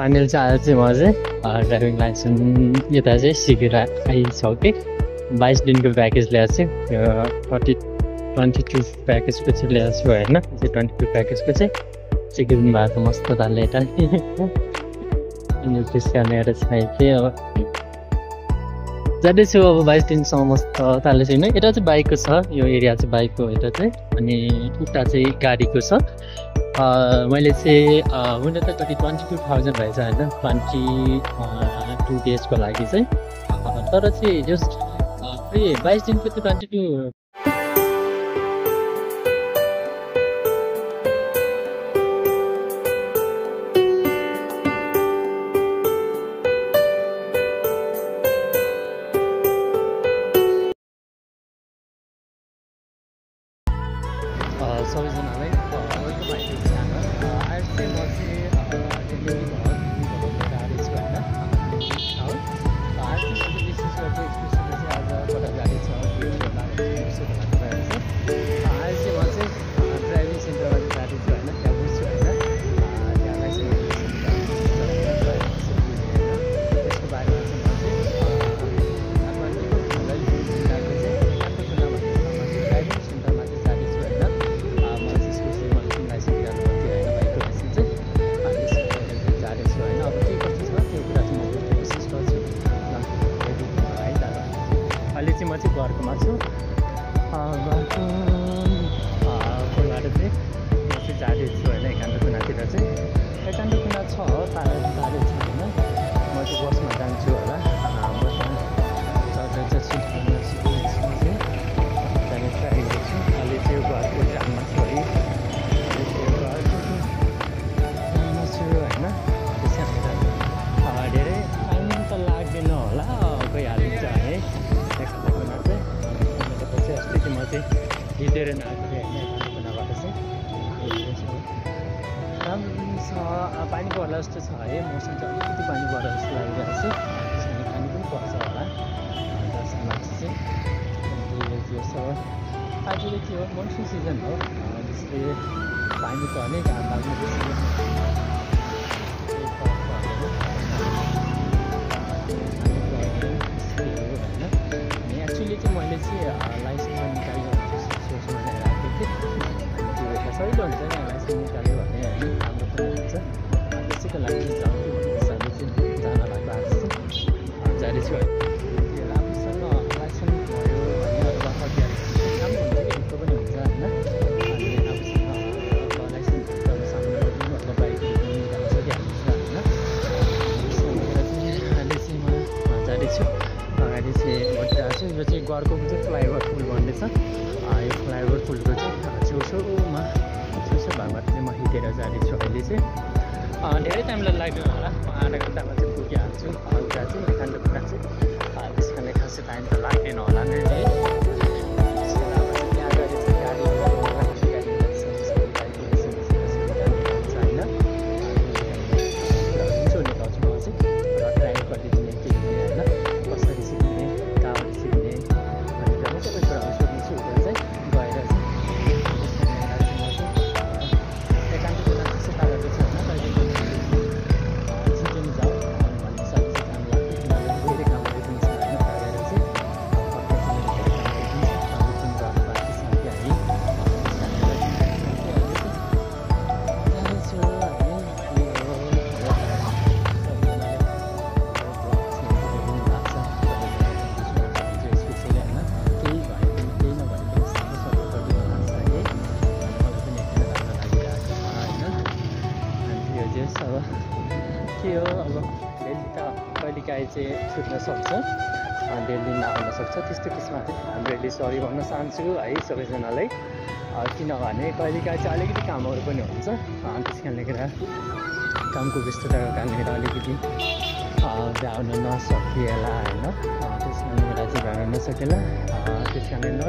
Final चाहिँ आज चाहिँ म चाहिँ ड्राइभिङ लाइसेन्स यता चाहिँ सिकेर आइसकेँ। बाइस दिनको प्याकेज ल्याएको छु। थर्टी ट्वेन्टी टू प्याकेजको चाहिँ ल्याएको छु होइन। चाहिँ ट्वेन्टी टू प्याकेजको चाहिँ सिकिदिनु भएको मस्त तालले यता अनि त्यसका ल्याएर चाहिँ थिएँ अब जाँदैछु अब बाइस दिनसम्म मस्त तालले छैन यता चाहिँ बाइकको छ। यो एरिया चाहिँ बाइकको यता चाहिँ। अनि उता चाहिँ गाडीको छ। मैले चाहिँ हुन त कति ट्वेन्टी टू थाउजन्ड रहेछ होइन ट्वेन्टी टु डेजको लागि चाहिँ। तर चाहिँ जस्ट ए बाइस दिनको चाहिँ ट्वेन्टी टू छ टाढो टाढो छ होइन। म चाहिँ बसमा जान्छु होला। बसमा चढ्दा चाहिँ चाहिँ जाने ट्राई गर्छु अहिले चाहिँ घरको जाममा छु है होइन त्यसै भनेर धेरै टाइम त लाग्दैन होला गइहालिन्छ है। चाहिँ त्यसपछि अस्ति चाहिँ म चाहिँ हिँडेर नआएको होइन छ पानी पर्ला जस्तो छ है मौसम चाहिँ अलिकति पानी पर्ला जस्तो लागिरहेको छ। त्यसमा पानी पनि पर्छ होला। मार्च चाहिँ यो छ? अहिले के हो? मनसुन सिजन हो। जस्तै पानी पर्ने घाम लाग्ने होइन एक्चुली चाहिँ मैले चाहिँ थिएँ। अनि हुन्छ नि लाइसेन्स निकाल्यो हुन्छ। त्यसैको लागि चाहिँ भन्ने जान चाहिँ जाँदैछु है। त्यो राम्रोसँग भयो कि? ढुक्क पनि हुन्छ होइन? अनि राम्रोसँग लाइसेन्स अथवा होइन? अहिले चाहिँ म अगाडि चाहिँ भइरहेको छु। यो चाहिँ घरको चाहिँ फ्लाइओभर पुल भन्दैछ? यो फ्लाइओभर पुलको चाहिँ छेउछेउमा भागबाट चाहिँ म हिँडेर जाँदैछु अहिले चाहिँ। धेरै टाइम लाग्दैन होला। म आधा घन्टामा चाहिँ पुगिहाल्छु। हल्का चाहिँ कुरा चाहिँ। त्यस कारणले खासै टाइम त लाग्दैन होला नै। चाहिँ छुट्न सक्छ। डेली नआउन सक्छ। त्यस्तो केसमा हाम्रोले सरी भन्न चाहन्छु है सबैजनालाई। किनभने कहिलेकाहीँ चाहिँ अलिकति कामहरू पनि हुन्छ। त्यस कारणले गर्दा कामको व्यस्तताको कारणले गर्दा अलिकति भ्याउन नसकिएला होइन। त्यस कारणले गर्दा चाहिँ भ्याउन नसकेला। त्यस कारणले न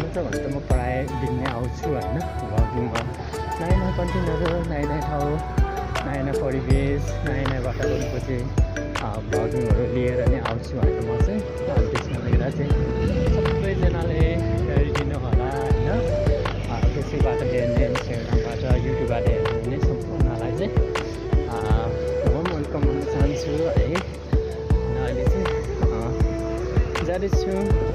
नत्र भने त म प्रायः दिन नै आउँछु होइन। भ्लगिङमा नयाँ नयाँ कन्टेन्टहरू नयाँ नयाँ ठाउँ नयाँ नयाँ परिवेश नयाँ नयाँ वातावरणको चाहिँ भ्लगिङहरू लिएर नै आउँछु भनेर म चाहिँ। अनि त्यसमा लिएर चाहिँ सबैजनाले हेरिदिनु होला होइन फेसबुकबाट हेर्ने इन्स्टाग्रामबाट युट्युबबाट हेर्ने सम्पूर्णलाई चाहिँ म वेलकम गर्न चाहन्छु है। अहिले चाहिँ जाँदैछु।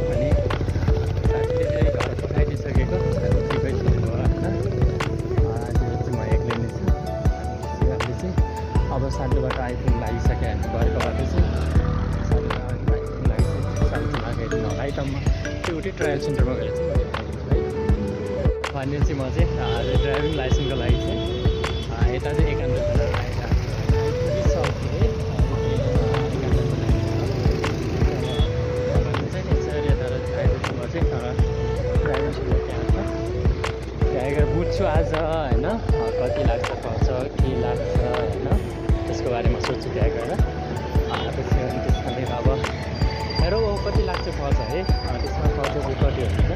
कति लाग्छ खर्च है। त्यसमा खर्च चाहिँ कति हुन्छ?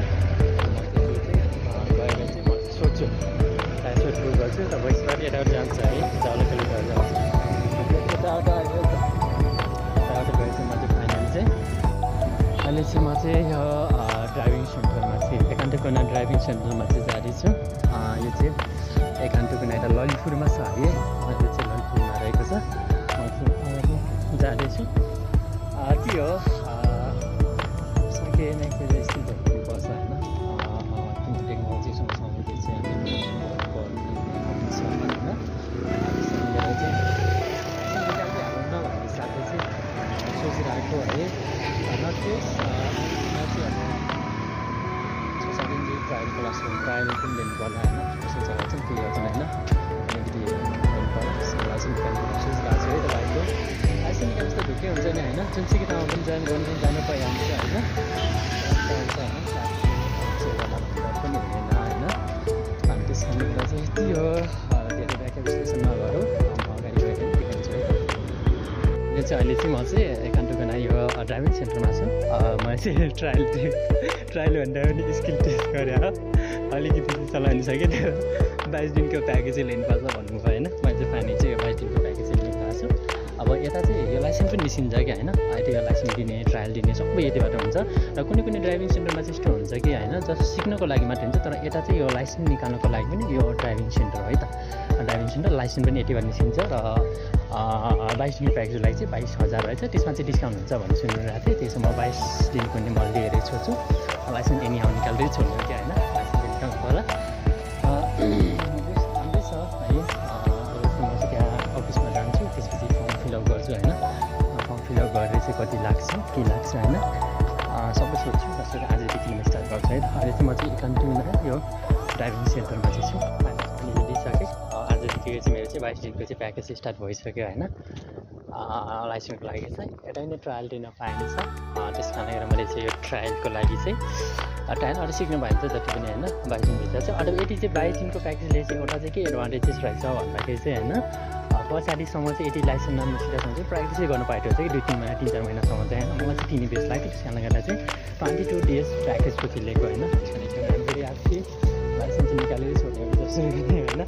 गएर चाहिँ म सोध्छु। सोध्नु गर्छु र भइसबाट यता जान्छ है। जालकली गएर जान्छ। यताबाट गएर चाहिँ म चाहिँ फाइनल चाहिँ अहिले चाहिँ म चाहिँ यो ड्राइभिङ सेन्टरमा चाहिँ एकान्तकुना ड्राइभिङ सेन्टरमा चाहिँ जाँदैछु। यो चाहिँ एकान्तकुना यता ललितपुरमा छ है। त्यो चाहिँ ललितपुरमा रहेको छ। म चाहिँ जाँदैछु। के हो? सके नै फेरि यस्तो भन्नुपर्छ होइन टेक्नोलोजी सँगसँगै चाहिँ हामी त्यसैले चाहिँ चाहिँ सोचिरहेको है नकेस चाहिँ अब दिन चाहिँ ट्रायल क्लास ट्रायल पनि लिनु पर्ला होइन कसै जग्गा चाहिँ चाहिँ होइन अलिकति चाहिँ सोचिरहेको है तपाईँको त ढुक्कै हुन्छ नि होइन जुनसुकै ठाउँमा पनि जानु गर्नु जानु पाइहाल्छ होइन चाहिँ ट्रायल ट्रायल भन्दा पनि स्किल टेस्ट गरेर अलिकति चाहिँ चलाउनु सक्यो त्यो। बाइस दिनको प्याकेजै लिनुपर्छ भन्नुभयो होइन? मैले चाहिँ पानी चाहिँ बाइस दिनको प्याकेज लिनु भएको अब यता चाहिँ यो लाइसेन्स पनि निस्किन्छ कि होइन? यो लाइसेन्स दिने ट्रायल दिने सबै यतिबाट हुन्छ। र कुनै कुनै ड्राइभिङ सेन्टरमा चाहिँ यस्तो हुन्छ कि होइन जस्ट सिक्नको लागि मात्रै हुन्छ तर यता चाहिँ यो लाइसेन्स निकाल्नको लागि पनि यो ड्राइभिङ सेन्टर है त। ड्राइभिङ सेन्टर लाइसेन्स पनि यतिबाट निस्किन्छ र बाइस दिनको प्याकेजको लागि चाहिँ बाइस हजार रहेछ। त्यसमा चाहिँ डिस्काउन्ट हुन्छ भन्ने सुनिरहेको थिएँ। त्यसो म बाइस दिनको नि म लिएरै छोड्छु लाइसेन्स एनी आउँ निकाल्दै छोड्नु कि होइन? लाइसेन्स डिस्काउन्ट होला। चाहिँ कति लाग्छ के लाग्छ होइन? सबै सोध्छु त्यसरी आजदेखि म स्टार्ट गर्छु है। अहिले चाहिँ म चाहिँ एकान्तुमा यो ड्राइभिङ सेन्टरमा चाहिँ छु। अहिले दिइसकेँ आजदेखि चाहिँ मेरो चाहिँ बाइस दिनको चाहिँ प्याकेज स्टार्ट भइसक्यो होइन। लाइसेन्सको लागि चाहिँ। यतै नै ट्रायल दिन पाइनेछ। त्यस कारणले गर्दा मैले चाहिँ यो ट्रायलको लागि चाहिँ ट्रायल अरू सिक्नु भयो भने चाहिँ जति पनि होइन बाइस दिनभित्र चाहिँ। अरू यति चाहिँ बाइस दिनको प्याकेजले चाहिँ एउटा चाहिँ के एडभान्टेजेस रहेछ भन्दाखेरि चाहिँ होइन पछाडिसम्म चाहिँ यति लाइसेन्स ननिस्किँदासम्म चाहिँ प्र्याक्टिसै गर्नु पाएको थियो कि दुई तिन महिना तिन चार महिनासम्म चाहिँ। होइन मलाई चाहिँ तिनी बेस लाग्यो त्यस कारणले गर्दा चाहिँ ट्वेन्टी टू डेज चाहिँ लिएको होइन। फेरि थिएँ। लाइसेन्स चाहिँ निकालेरै छोडेको जस्तो होइन?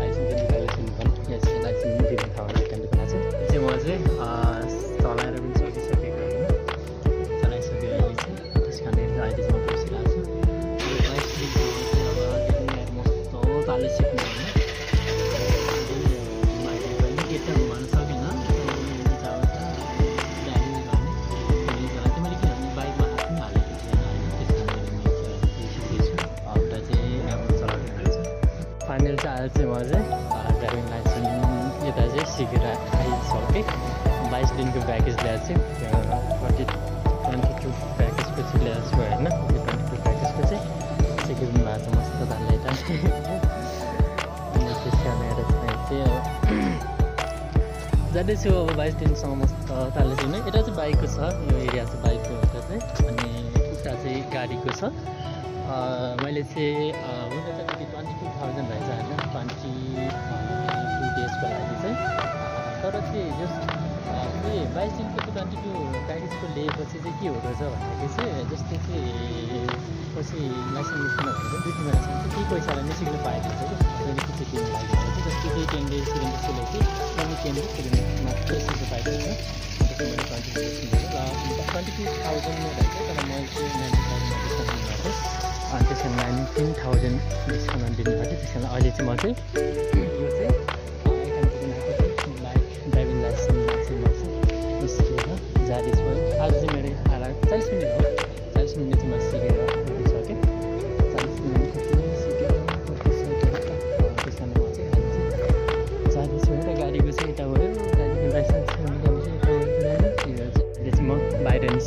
लाइसेन्स चाहिँ निकालेर सुन्नु पर्ने लाइसेन्स दिने ठाउँमा कालिम्पोङमा चाहिँ चाहिँ म चाहिँ चलाएर पनि फाइनल चाहिँ म चाहिँ। ड्राइभिङ लाइसेन्स यता चाहिँ सिकेर आइसकेँ। बाइस दिनको प्याकेज ल्याएको चाहिँ ट्वेन्टी ट्वेन्टी टू प्याकेजको चाहिँ ल्याएको छु होइन। ट्वेन्टी टू प्याकेजको चाहिँ सिकिदिनु भएको छ मस्त धानले यता त्यस गर्दा चाहिँ अब जाँदैछु अब बाइस दिनसम्म मस्त ताले चाहिँ यता चाहिँ बाइकको छ। यो एरिया चाहिँ बाइकको हुन्छ चाहिँ। अनि उता चाहिँ गाडीको छ। मैले चाहिँ हुन त ट्वेन्टी टू थाउजन्ड रहेछ ट्वेन्टी डेजको लागि चाहिँ तर चाहिँ जस उयो बाइस दिनको ट्वेन्टी टू प्याकेजको लिएपछि चाहिँ के हुँदो रहेछ भन्दाखेरि चाहिँ जस्तै चाहिँ पछि लाइसेन्स निस्किनु भनेको दुई तिन महिनासम्म चाहिँ केही पैसालाई नै सिक्नु पाएको हुन्छ कि ट्वेन्टी टू चाहिँ दिनु लागि चाहिँ जस्तै डेजको लागि only ten days seven days मात्रै सिक्नु पाएको हुन्छ त्यसमा मैले ट्वेन्टी टू ट्वेन्टी टू थाउजन्डमा रहेछ तर मैले चाहिँ नाइन्टी थाउजन्डमा डिस्काउन्ट दिनुभएको अनि त्यसमा नाइन्टिन थाउजन्ड डिस्काउन्ट दिनुभएको थियो त्यस कारण अहिले चाहिँ म चाहिँ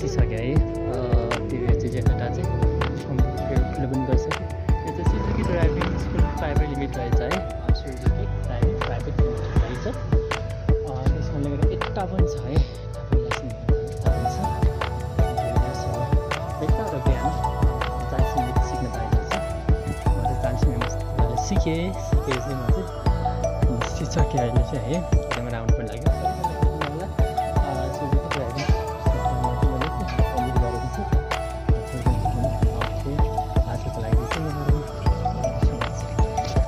सिसक्यो है। त्यो चाहिँ जेठटा चाहिँ ठुलो पनि गर्छ त्यो चाहिँ Suzuki driving school private limit रहेछ है सुजुकी प्राइभेट प्राइभेट लिमिट रहेछ त्यसमा गर्दा यता पनि छ है। सिकेँ चाहिँ म चाहिँ सिसकेँ अहिले चाहिँ है।